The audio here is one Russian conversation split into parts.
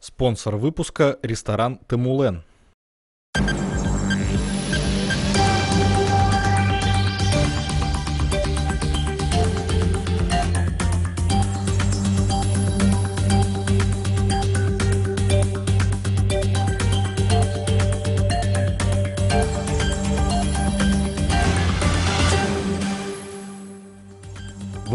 Спонсор выпуска – ресторан «Темулен».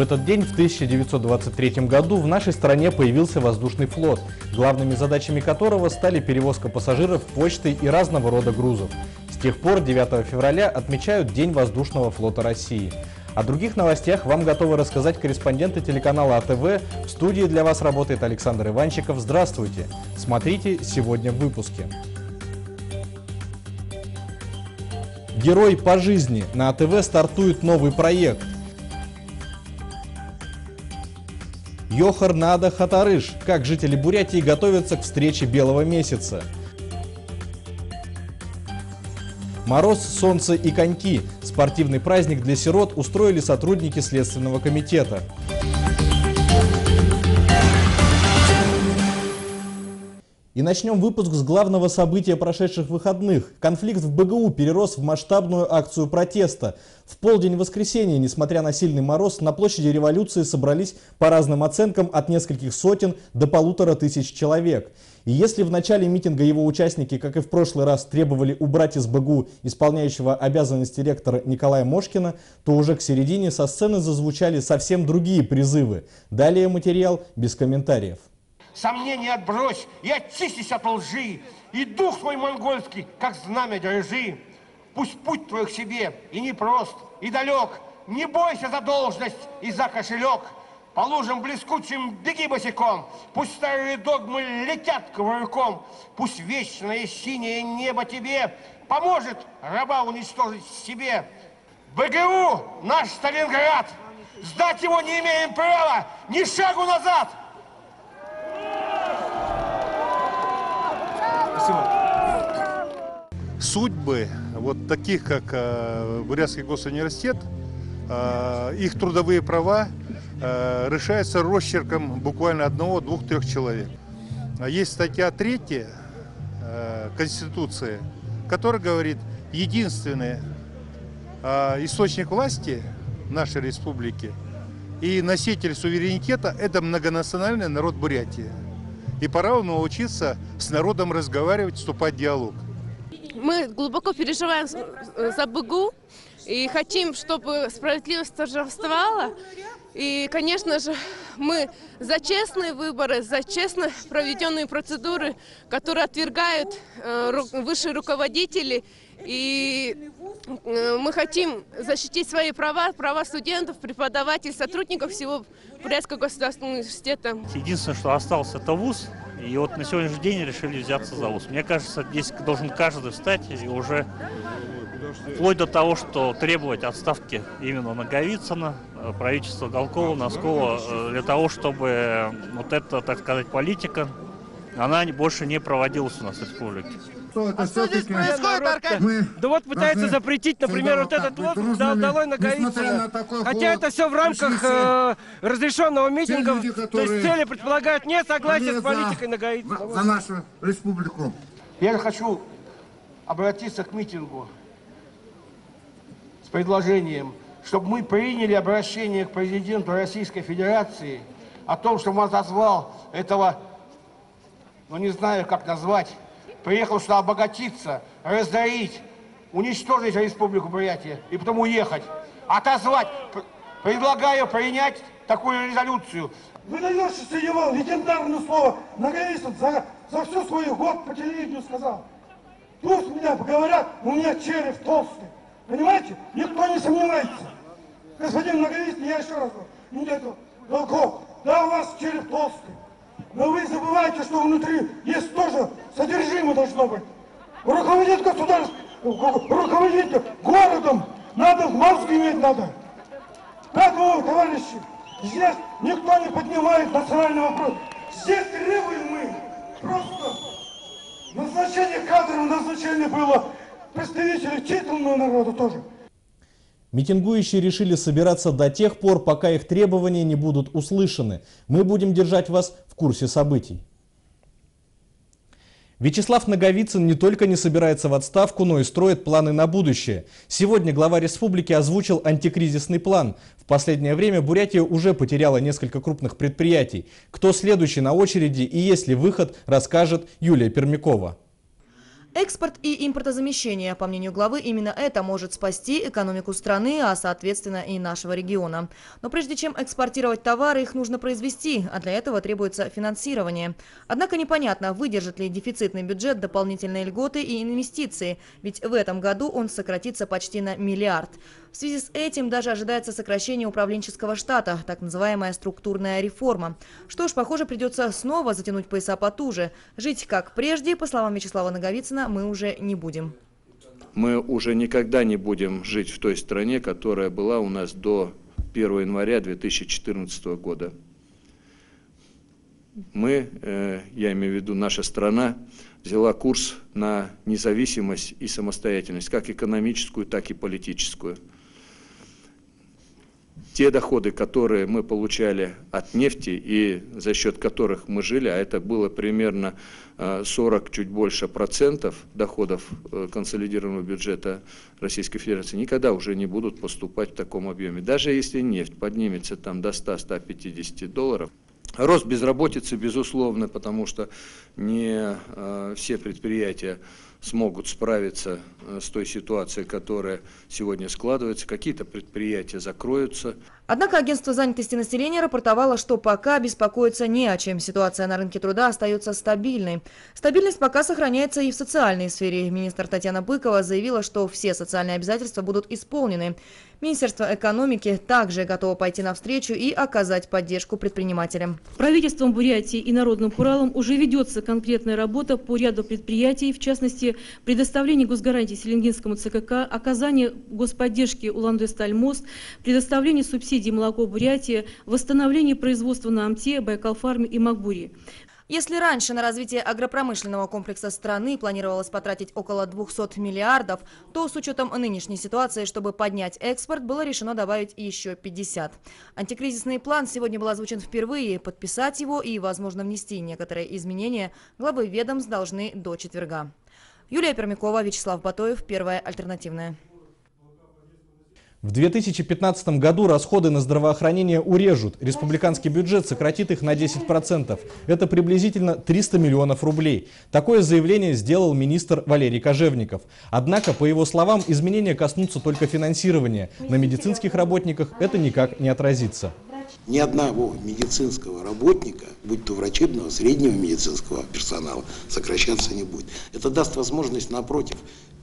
Этот день, в 1923 году, в нашей стране появился воздушный флот, главными задачами которого стали перевозка пассажиров почтой и разного рода грузов. С тех пор 9 февраля отмечают День воздушного флота России. О других новостях вам готовы рассказать корреспонденты телеканала АТВ. В студии для вас работает Александр Иванчиков. Здравствуйте! Смотрите сегодня в выпуске. Герой по жизни. На АТВ стартует новый проект. Йохар Нада Хатарыш. Как жители Бурятии готовятся к встрече белого месяца. Мороз, солнце и коньки. Спортивный праздник для сирот устроили сотрудники Следственного комитета. И начнем выпуск с главного события прошедших выходных. Конфликт в БГУ перерос в масштабную акцию протеста. В полдень воскресенья, несмотря на сильный мороз, на площади революции собрались по разным оценкам от нескольких сотен до полутора тысяч человек. И если в начале митинга его участники, как и в прошлый раз, требовали убрать из БГУ исполняющего обязанности ректора Николая Мошкина, то уже к середине со сцены зазвучали совсем другие призывы. Далее материал без комментариев сомнения отбрось и очистись от лжи, и дух свой монгольский, как знамя держи. Пусть путь твой к себе и непрост, и далек, не бойся за должность и за кошелек, по лужам блескучим беги босиком, пусть старые догмы летят ковырком, пусть вечное синее небо тебе поможет раба уничтожить себе. БГУ наш Сталинград, сдать его не имеем права, ни шагу назад! Спасибо. Судьбы вот таких, как э, Бурятский госуниверситет, э, их трудовые права э, решаются росчерком буквально одного, двух, трех человек. А есть статья 3 э, Конституции, которая говорит, единственный источник власти нашей республики и носитель суверенитета – это многонациональный народ Бурятии. И пора научиться с народом разговаривать, вступать в диалог. Мы глубоко переживаем за БГУ и хотим, чтобы справедливость торжествовала. И, конечно же, мы за честные выборы, за честно проведенные процедуры, которые отвергают э, высшие руководители. И мы хотим защитить свои права, права студентов, преподавателей, сотрудников всего Бурятского государственного университета. Единственное, что остался, это ВУЗ. И вот на сегодняшний день решили взяться за ВУЗ. Мне кажется, здесь должен каждый встать и уже вплоть до того, что требовать отставки именно Наговицына, э, правительства Голкова, Носкова, э, для того, чтобы вот эта, так сказать, политика, она больше не проводилась у нас в республике. Что это а что здесь происходит, Аркадий? Да вот пытается запретить, например, вот этот лозунг «Да долой Наговицына». Хотя это все в рамках э, разрешенного митинга, люди, то есть цели предполагают не согласие с политикой Наговицына. За, за нашу республику. Я хочу обратиться к митингу предложением, чтобы мы приняли обращение к президенту Российской Федерации о том, что он отозвал этого, ну не знаю, как назвать, приехал сюда обогатиться, разорить, уничтожить Республику Бурятия и потом уехать. Отозвать. Предлагаю принять такую резолюцию. Вы даешься его легендарное слово. Наговицын за, за всю свою год по телевидению сказал. Пусть меня поговорят, у меня череп толстый. Понимаете? Никто не сомневается. Господин Наговицын, я еще раз говорю, нету долгов. Да, у вас череп толстый. Но вы забываете, что внутри есть тоже содержимое должно быть. Руководить государством, руководить городом, надо мозг иметь надо. Поэтому, товарищи, здесь никто не поднимает национальный вопрос. Здесь требуем мы просто назначение кадров, назначение было представители титульного народа тоже. Митингующие решили собираться до тех пор, пока их требования не будут услышаны. Мы будем держать вас в курсе событий. Вячеслав Наговицын не только не собирается в отставку, но и строит планы на будущее. Сегодня глава республики озвучил антикризисный план. В последнее время Бурятия уже потеряла несколько крупных предприятий. Кто следующий на очереди и есть ли выход, расскажет Юлия Пермякова. Экспорт и импортозамещение, по мнению главы, именно это может спасти экономику страны, а соответственно и нашего региона. Но прежде чем экспортировать товары, их нужно произвести, а для этого требуется финансирование. Однако непонятно, выдержит ли дефицитный бюджет дополнительные льготы и инвестиции, ведь в этом году он сократится почти на миллиард. В связи с этим даже ожидается сокращение управленческого штата, так называемая структурная реформа. Что ж, похоже, придется снова затянуть пояса потуже. Жить как прежде, по словам Вячеслава Наговицына, мы уже не будем. Мы уже никогда не будем жить в той стране, которая была у нас до 1 января 2014 года. Мы, э, я имею в виду наша страна, взяла курс на независимость и самостоятельность, как экономическую, так и политическую те доходы, которые мы получали от нефти и за счет которых мы жили, а это было примерно 40, э, чуть больше процентов доходов э, консолидированного бюджета Российской Федерации, никогда уже не будут поступать в таком объеме. Даже если нефть поднимется там до 100-150 долларов, Рост безработицы, безусловно, потому что не э, все предприятия смогут справиться э, с той ситуацией, которая сегодня складывается. Какие-то предприятия закроются. Однако агентство занятости населения рапортовало, что пока беспокоиться не о чем. Ситуация на рынке труда остается стабильной. Стабильность пока сохраняется и в социальной сфере. Министр Татьяна Быкова заявила, что все социальные обязательства будут исполнены. Министерство экономики также готово пойти навстречу и оказать поддержку предпринимателям. Правительством Бурятии и Народным Уралом уже ведется конкретная работа по ряду предприятий, в частности, предоставление госгарантий Селенгинскому ЦКК, оказание господдержки Улан-Удэ-Стальмост, предоставление субсидий молоко Бурятии, восстановление производства на Амте, Байкал-Фарме и Макбури. Если раньше на развитие агропромышленного комплекса страны планировалось потратить около 200 миллиардов, то с учетом нынешней ситуации, чтобы поднять экспорт, было решено добавить еще 50. Антикризисный план сегодня был озвучен впервые. Подписать его и, возможно, внести некоторые изменения главы ведомств должны до четверга. Юлия Пермякова, Вячеслав Батоев, Первая альтернативная. В 2015 году расходы на здравоохранение урежут. Республиканский бюджет сократит их на 10%. Это приблизительно 300 миллионов рублей. Такое заявление сделал министр Валерий Кожевников. Однако, по его словам, изменения коснутся только финансирования. На медицинских работниках это никак не отразится. Ни одного медицинского работника, будь то врачебного, среднего медицинского персонала, сокращаться не будет. Это даст возможность, напротив,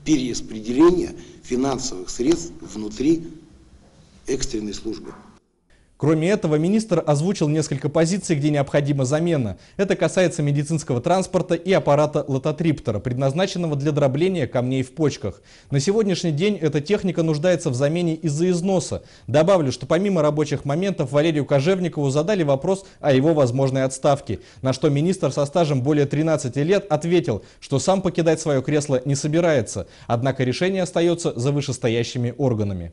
перераспределения финансовых средств внутри экстренной службы. Кроме этого, министр озвучил несколько позиций, где необходима замена. Это касается медицинского транспорта и аппарата лототриптора, предназначенного для дробления камней в почках. На сегодняшний день эта техника нуждается в замене из-за износа. Добавлю, что помимо рабочих моментов Валерию Кожевникову задали вопрос о его возможной отставке, на что министр со стажем более 13 лет ответил, что сам покидать свое кресло не собирается, однако решение остается за вышестоящими органами.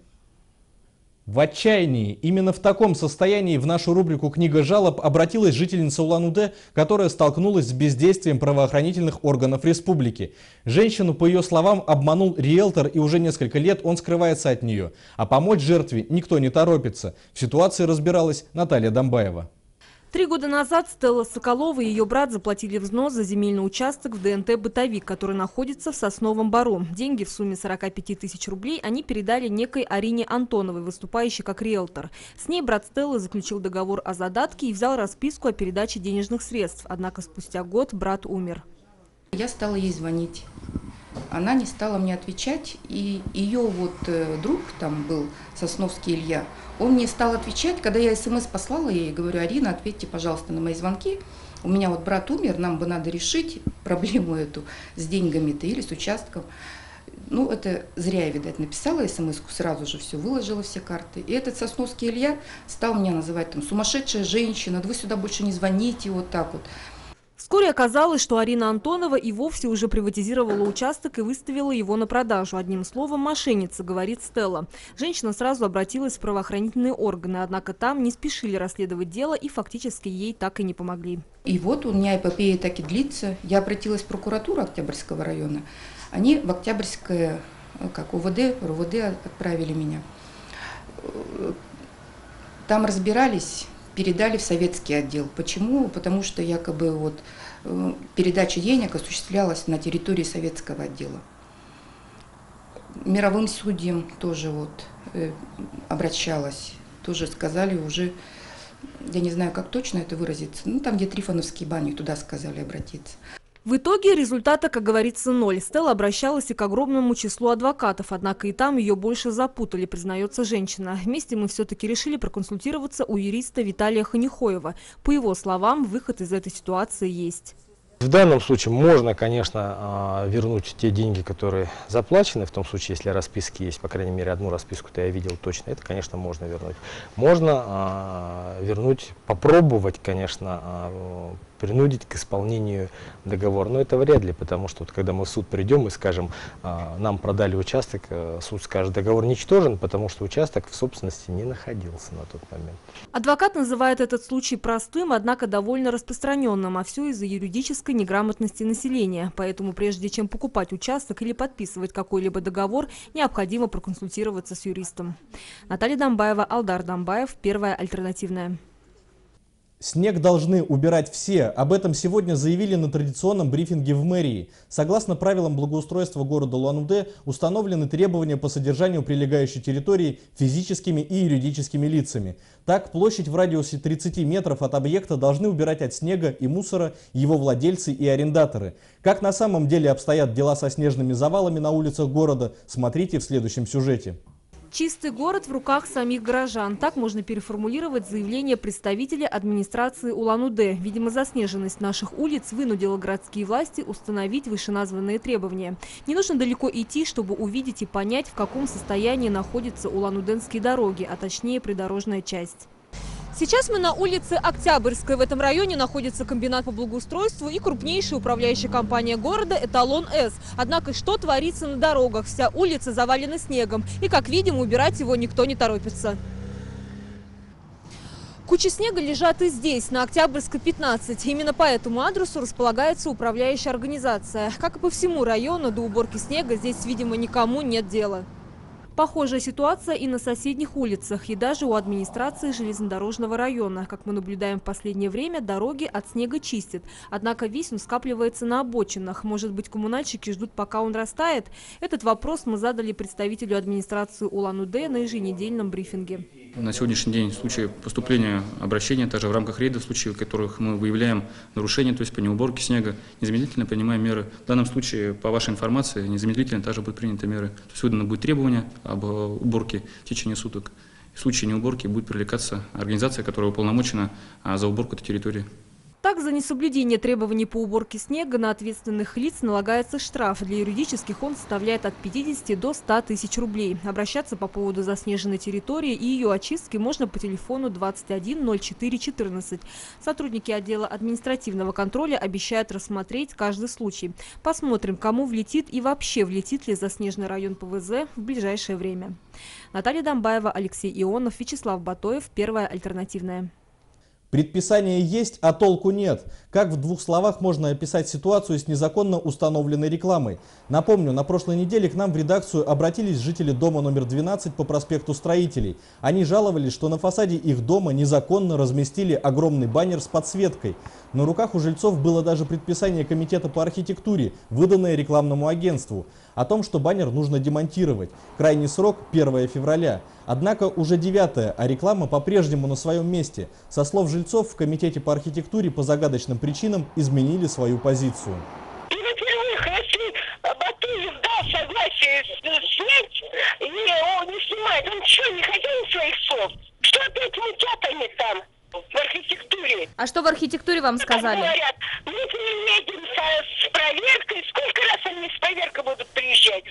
В отчаянии, именно в таком состоянии в нашу рубрику «Книга жалоб» обратилась жительница Улан-Удэ, которая столкнулась с бездействием правоохранительных органов республики. Женщину, по ее словам, обманул риэлтор и уже несколько лет он скрывается от нее. А помочь жертве никто не торопится. В ситуации разбиралась Наталья Домбаева. Три года назад Стелла Соколова и ее брат заплатили взнос за земельный участок в ДНТ «Бытовик», который находится в Сосновом Бару. Деньги в сумме 45 тысяч рублей они передали некой Арине Антоновой, выступающей как риэлтор. С ней брат Стеллы заключил договор о задатке и взял расписку о передаче денежных средств. Однако спустя год брат умер. Я стала ей звонить. Она не стала мне отвечать, и ее вот э, друг там был, Сосновский Илья, он мне стал отвечать, когда я смс послала ей, говорю, Арина, ответьте, пожалуйста, на мои звонки. У меня вот брат умер, нам бы надо решить проблему эту с деньгами-то или с участком. Ну, это зря я, видать, написала смс сразу же все, выложила все карты. И этот Сосновский Илья стал меня называть там сумасшедшая женщина, да вы сюда больше не звоните, вот так вот. Вскоре оказалось, что Арина Антонова и вовсе уже приватизировала участок и выставила его на продажу. Одним словом, мошенница, говорит Стелла. Женщина сразу обратилась в правоохранительные органы, однако там не спешили расследовать дело и фактически ей так и не помогли. И вот у меня эпопея так и длится. Я обратилась в прокуратуру Октябрьского района. Они в Октябрьское, как УВД, РУВД отправили меня. Там разбирались передали в советский отдел. Почему? Потому что якобы вот э, передача денег осуществлялась на территории советского отдела. Мировым судьям тоже вот э, обращалась, тоже сказали уже, я не знаю, как точно это выразиться, ну там, где Трифоновские бани, туда сказали обратиться. В итоге результата, как говорится, ноль. Стелла обращалась и к огромному числу адвокатов, однако и там ее больше запутали, признается женщина. Вместе мы все-таки решили проконсультироваться у юриста Виталия Ханихоева. По его словам, выход из этой ситуации есть. В данном случае можно, конечно, а, вернуть те деньги, которые заплачены, в том случае, если расписки есть, по крайней мере, одну расписку-то я видел точно, это, конечно, можно вернуть. Можно а, вернуть, попробовать, конечно, а, принудить к исполнению договора. Но это вряд ли, потому что вот, когда мы в суд придем и скажем, а, нам продали участок, а, суд скажет, договор ничтожен, потому что участок в собственности не находился на тот момент. Адвокат называет этот случай простым, однако довольно распространенным, а все из-за юридической неграмотности населения. Поэтому прежде чем покупать участок или подписывать какой-либо договор, необходимо проконсультироваться с юристом. Наталья Домбаева, Алдар Домбаев, Первая альтернативная. Снег должны убирать все. Об этом сегодня заявили на традиционном брифинге в мэрии. Согласно правилам благоустройства города Луан-Удэ установлены требования по содержанию прилегающей территории физическими и юридическими лицами. Так, площадь в радиусе 30 метров от объекта должны убирать от снега и мусора его владельцы и арендаторы. Как на самом деле обстоят дела со снежными завалами на улицах города, смотрите в следующем сюжете. Чистый город в руках самих горожан. Так можно переформулировать заявление представителя администрации Улан-Удэ. Видимо, заснеженность наших улиц вынудила городские власти установить вышеназванные требования. Не нужно далеко идти, чтобы увидеть и понять, в каком состоянии находятся улан-удэнские дороги, а точнее придорожная часть. Сейчас мы на улице Октябрьской. В этом районе находится комбинат по благоустройству и крупнейшая управляющая компания города «Эталон-С». Однако что творится на дорогах? Вся улица завалена снегом. И, как видим, убирать его никто не торопится. Куча снега лежат и здесь, на Октябрьской, 15. Именно по этому адресу располагается управляющая организация. Как и по всему району, до уборки снега здесь, видимо, никому нет дела. Похожая ситуация и на соседних улицах, и даже у администрации железнодорожного района. Как мы наблюдаем в последнее время, дороги от снега чистят. Однако весь он скапливается на обочинах. Может быть, коммунальщики ждут, пока он растает? Этот вопрос мы задали представителю администрации Улан-Удэ на еженедельном брифинге. На сегодняшний день в случае поступления обращения, также в рамках рейда, в случае, в которых мы выявляем нарушения, то есть по неуборке снега, незамедлительно принимаем меры. В данном случае, по вашей информации, незамедлительно также будут приняты меры. То есть выдано будет требование об уборке в течение суток. В случае неуборки будет привлекаться организация, которая уполномочена а, за уборку этой территории. Так, за несоблюдение требований по уборке снега на ответственных лиц налагается штраф. Для юридических он составляет от 50 до 100 тысяч рублей. Обращаться по поводу заснеженной территории и ее очистки можно по телефону 21 04 14. Сотрудники отдела административного контроля обещают рассмотреть каждый случай. Посмотрим, кому влетит и вообще влетит ли заснеженный район ПВЗ в ближайшее время. Наталья Домбаева, Алексей Ионов, Вячеслав Батоев. Первая альтернативная. Предписание есть, а толку нет. Как в двух словах можно описать ситуацию с незаконно установленной рекламой? Напомню, на прошлой неделе к нам в редакцию обратились жители дома номер 12 по проспекту Строителей. Они жаловались, что на фасаде их дома незаконно разместили огромный баннер с подсветкой. На руках у жильцов было даже предписание комитета по архитектуре, выданное рекламному агентству, о том, что баннер нужно демонтировать. Крайний срок 1 февраля. Однако уже 9 а реклама по-прежнему на своем месте. Со слов жильцов, в комитете по архитектуре по загадочным причинам изменили свою позицию. И, и он не снимает, он что, не хозяин своих слов? Что опять мутят они там? В архитектуре. А что в архитектуре вам сказали? Говорят, мы с, с проверкой, сколько раз они с проверкой будут приезжать?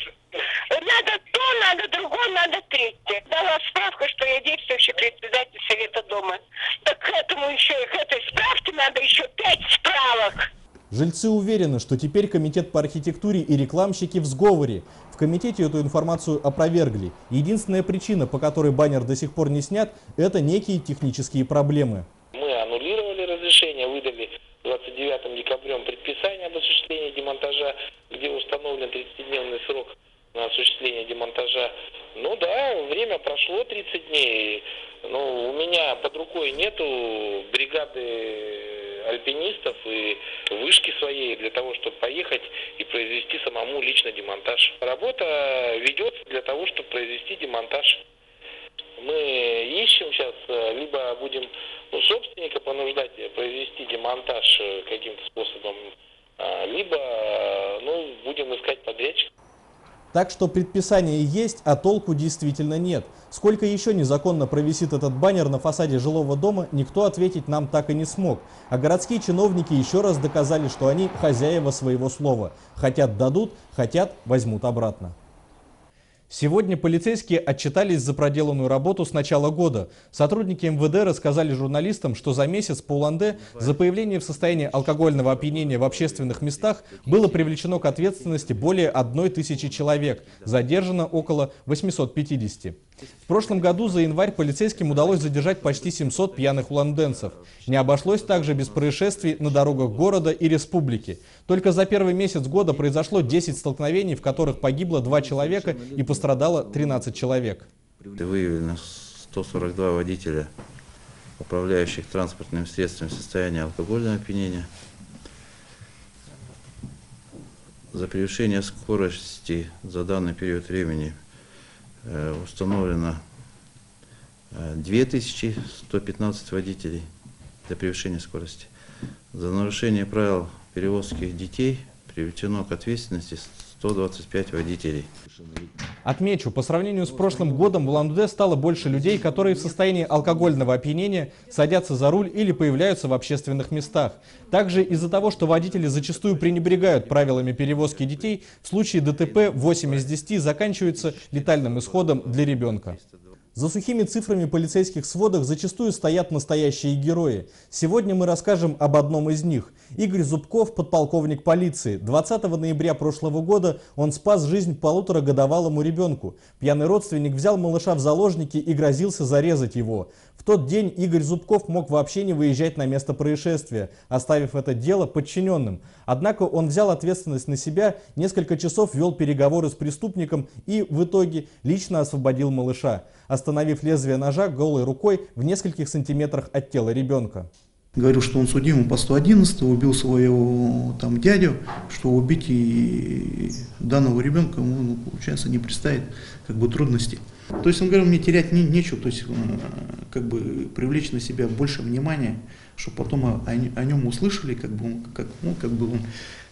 Надо то, надо другое, надо третье. Дала справку, что я действующий председатель Совета Дома. Так к этому еще, к этой справке надо еще пять справок. Жильцы уверены, что теперь комитет по архитектуре и рекламщики в сговоре. В комитете эту информацию опровергли. Единственная причина, по которой баннер до сих пор не снят, это некие технические проблемы. Мы аннулировали разрешение, выдали 29 декабрем предписание об осуществлении демонтажа, где установлен 30-дневный срок на осуществление демонтажа. Ну да, время прошло 30 дней. Но у меня под рукой нету бригады альпинистов и вышки своей для того, чтобы поехать и произвести самому лично демонтаж. Работа ведется для того, чтобы произвести демонтаж. Мы ищем сейчас, либо будем ну, собственника понуждать произвести демонтаж каким-то способом, либо ну, будем искать подрядчика. Так что предписание есть, а толку действительно нет. Сколько еще незаконно провисит этот баннер на фасаде жилого дома, никто ответить нам так и не смог. А городские чиновники еще раз доказали, что они хозяева своего слова. Хотят дадут, хотят возьмут обратно. Сегодня полицейские отчитались за проделанную работу с начала года. Сотрудники МВД рассказали журналистам, что за месяц по Уланде за появление в состоянии алкогольного опьянения в общественных местах было привлечено к ответственности более одной тысячи человек, задержано около 850. В прошлом году за январь полицейским удалось задержать почти 700 пьяных уланденцев. Не обошлось также без происшествий на дорогах города и республики. Только за первый месяц года произошло 10 столкновений, в которых погибло 2 человека и пострадало 13 человек. Выявлено 142 водителя, управляющих транспортным средством в состоянии алкогольного опьянения. За превышение скорости за данный период времени Э, установлено 2115 э, водителей для превышения скорости. За нарушение правил перевозки детей привлечено к ответственности 125 водителей. Отмечу, по сравнению с прошлым годом в Улан-Удэ стало больше людей, которые в состоянии алкогольного опьянения садятся за руль или появляются в общественных местах. Также из-за того, что водители зачастую пренебрегают правилами перевозки детей, в случае ДТП 8 из 10 заканчиваются летальным исходом для ребенка. За сухими цифрами полицейских сводах зачастую стоят настоящие герои. Сегодня мы расскажем об одном из них. Игорь Зубков, подполковник полиции. 20 ноября прошлого года он спас жизнь полуторагодовалому ребенку. Пьяный родственник взял малыша в заложники и грозился зарезать его. В тот день Игорь Зубков мог вообще не выезжать на место происшествия, оставив это дело подчиненным. Однако он взял ответственность на себя, несколько часов вел переговоры с преступником и в итоге лично освободил малыша, остановив лезвие ножа голой рукой в нескольких сантиметрах от тела ребенка. Говорил, что он судимый по 111, убил своего там дядю, что убить и данного ребенка ему, ну, получается, не представит как бы трудностей. То есть он говорил, мне терять не, нечего, то есть как бы привлечь на себя больше внимания, чтобы потом о, о, нем услышали, как бы он, как, ну, как бы он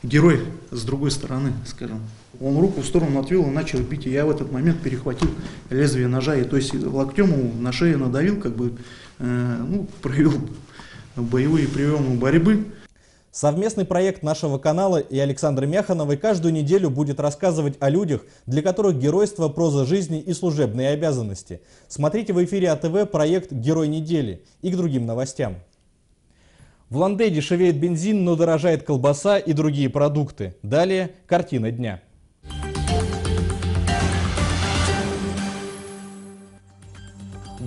герой с другой стороны, скажем. Он руку в сторону отвел и начал бить, и я в этот момент перехватил лезвие ножа, и то есть локтем ему на шею надавил, как бы, э, ну, провел боевые приемы борьбы. Совместный проект нашего канала и Александры Мяхановой каждую неделю будет рассказывать о людях, для которых геройство, проза жизни и служебные обязанности. Смотрите в эфире АТВ проект «Герой недели» и к другим новостям. В Ланде дешевеет бензин, но дорожает колбаса и другие продукты. Далее картина дня.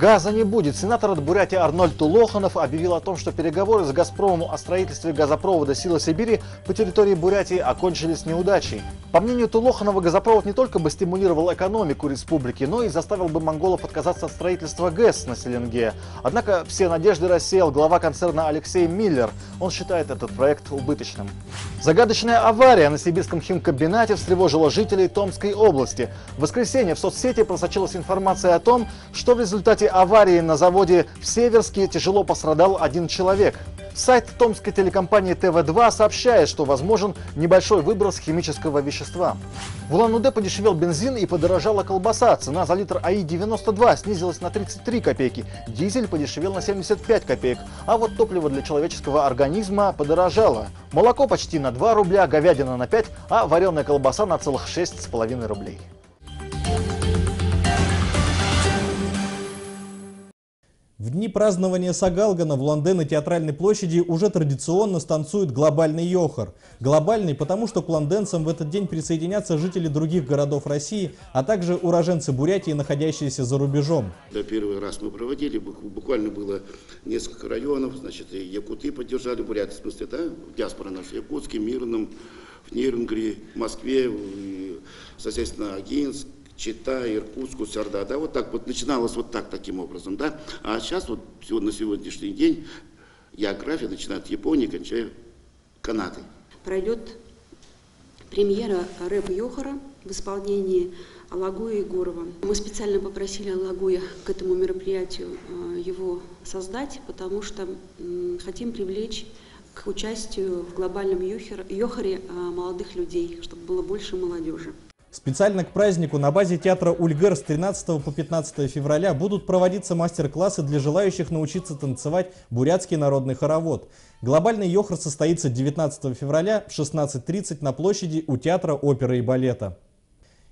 Газа не будет. Сенатор от Бурятии Арнольд Тулоханов объявил о том, что переговоры с «Газпромом» о строительстве газопровода «Сила Сибири» по территории Бурятии окончились неудачей. По мнению Тулоханова, газопровод не только бы стимулировал экономику республики, но и заставил бы монголов отказаться от строительства ГЭС на Селенге. Однако все надежды рассеял глава концерна Алексей Миллер. Он считает этот проект убыточным. Загадочная авария на сибирском химкомбинате встревожила жителей Томской области. В воскресенье в соцсети просочилась информация о том, что в результате аварии на заводе в Северске тяжело пострадал один человек. Сайт томской телекомпании ТВ2 сообщает, что возможен небольшой выброс химического вещества. В Улан-Удэ подешевел бензин и подорожала колбаса. Цена за литр АИ-92 снизилась на 33 копейки. Дизель подешевел на 75 копеек. А вот топливо для человеческого организма подорожало. Молоко почти на 2 рубля, говядина на 5, а вареная колбаса на целых 6,5 рублей. В дни празднования Сагалгана в Ланде на Театральной площади уже традиционно станцует глобальный йохар. Глобальный, потому что к ланденцам в этот день присоединятся жители других городов России, а также уроженцы Бурятии, находящиеся за рубежом. Да, первый раз мы проводили, буквально было несколько районов, значит, и якуты поддержали, буряты, в смысле, да, диаспора наша, Якутске, Мирном, в Нерюнгре, в Москве, в, соответственно, Агинск, Чита, Иркутск, Сарда, да, вот так вот начиналось вот так, таким образом, да, а сейчас вот на сегодняшний день география начинает от Японии, кончая Канадой. Пройдет премьера рэп Йохара в исполнении Алагуя Егорова. Мы специально попросили Алагуя к этому мероприятию э, его создать, потому что хотим привлечь к участию в глобальном Йохаре э, молодых людей, чтобы было больше молодежи. Специально к празднику на базе театра Ульгер с 13 по 15 февраля будут проводиться мастер-классы для желающих научиться танцевать бурятский народный хоровод. Глобальный йохр состоится 19 февраля в 16.30 на площади у театра оперы и балета.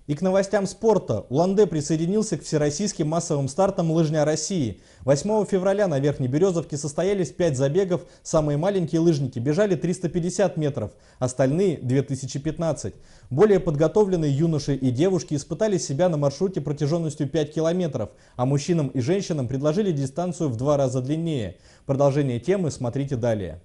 И к новостям спорта. Уланде присоединился к всероссийским массовым стартам «Лыжня России». 8 февраля на Верхней Березовке состоялись 5 забегов. Самые маленькие лыжники бежали 350 метров, остальные – 2015. Более подготовленные юноши и девушки испытали себя на маршруте протяженностью 5 километров, а мужчинам и женщинам предложили дистанцию в два раза длиннее. Продолжение темы смотрите далее.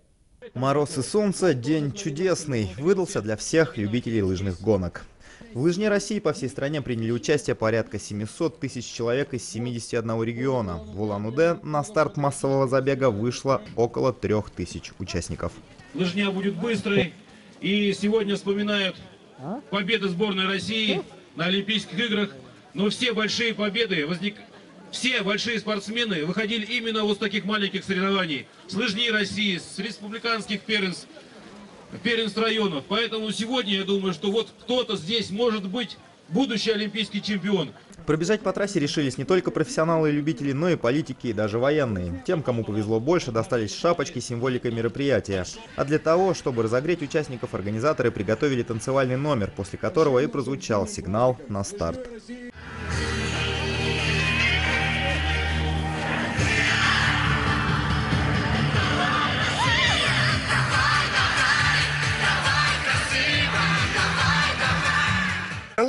Мороз и солнце – день чудесный, выдался для всех любителей лыжных гонок. В лыжне России по всей стране приняли участие порядка 700 тысяч человек из 71 региона. В Улан-Удэ на старт массового забега вышло около 3000 участников. Лыжня будет быстрой, и сегодня вспоминают победы сборной России на Олимпийских играх. Но все большие победы возник... Все большие спортсмены выходили именно вот с таких маленьких соревнований. С лыжней России, с республиканских первенств, первенств районов. Поэтому сегодня я думаю, что вот кто-то здесь может быть будущий олимпийский чемпион. Пробежать по трассе решились не только профессионалы и любители, но и политики и даже военные. Тем, кому повезло больше, достались шапочки с символикой мероприятия. А для того, чтобы разогреть участников, организаторы приготовили танцевальный номер, после которого и прозвучал сигнал на старт.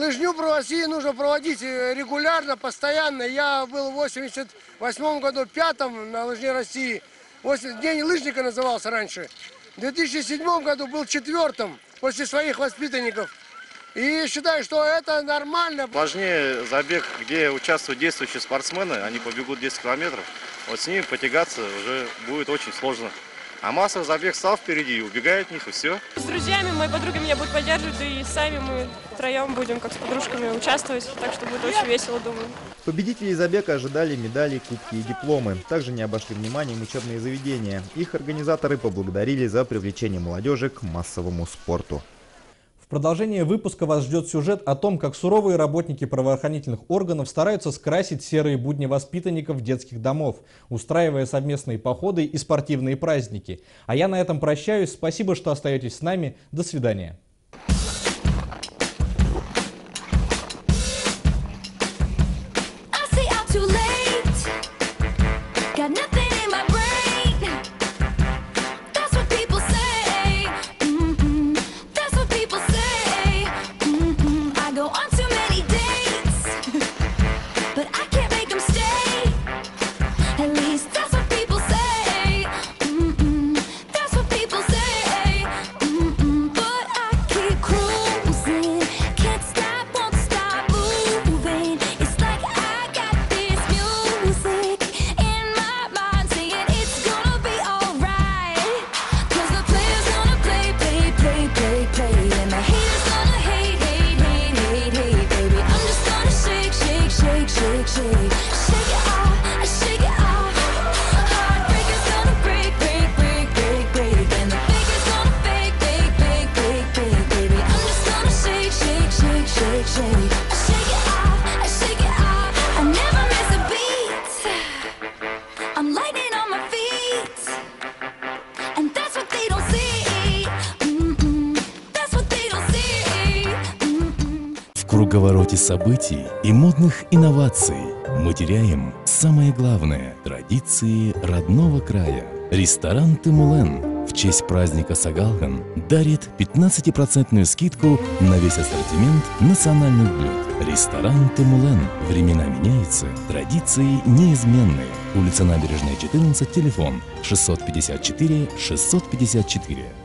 Лыжню про России нужно проводить э, регулярно, постоянно. Я был в 88 году пятом на лыжне России. День лыжника назывался раньше. В 2007 году был четвертым после своих воспитанников. И считаю, что это нормально. Важнее забег, где участвуют действующие спортсмены. Они побегут 10 километров. Вот с ними потягаться уже будет очень сложно. А массовый забег стал впереди, убегает от них, и все. С друзьями, мои подруги меня будут поддерживать, да и сами мы втроем будем, как с подружками, участвовать. Так что будет очень весело, думаю. Победителей забега ожидали медали, кубки и дипломы. Также не обошли вниманием учебные заведения. Их организаторы поблагодарили за привлечение молодежи к массовому спорту. В продолжение выпуска вас ждет сюжет о том, как суровые работники правоохранительных органов стараются скрасить серые будни воспитанников детских домов, устраивая совместные походы и спортивные праздники. А я на этом прощаюсь. Спасибо, что остаетесь с нами. До свидания. Круговороте событий и модных инноваций мы теряем самое главное – традиции родного края. Ресторан «Тымулен» в честь праздника Сагалган дарит 15% скидку на весь ассортимент национальных блюд. Ресторан «Тымулен». Времена меняются, традиции неизменные. Улица Набережная, 14, телефон 654 654.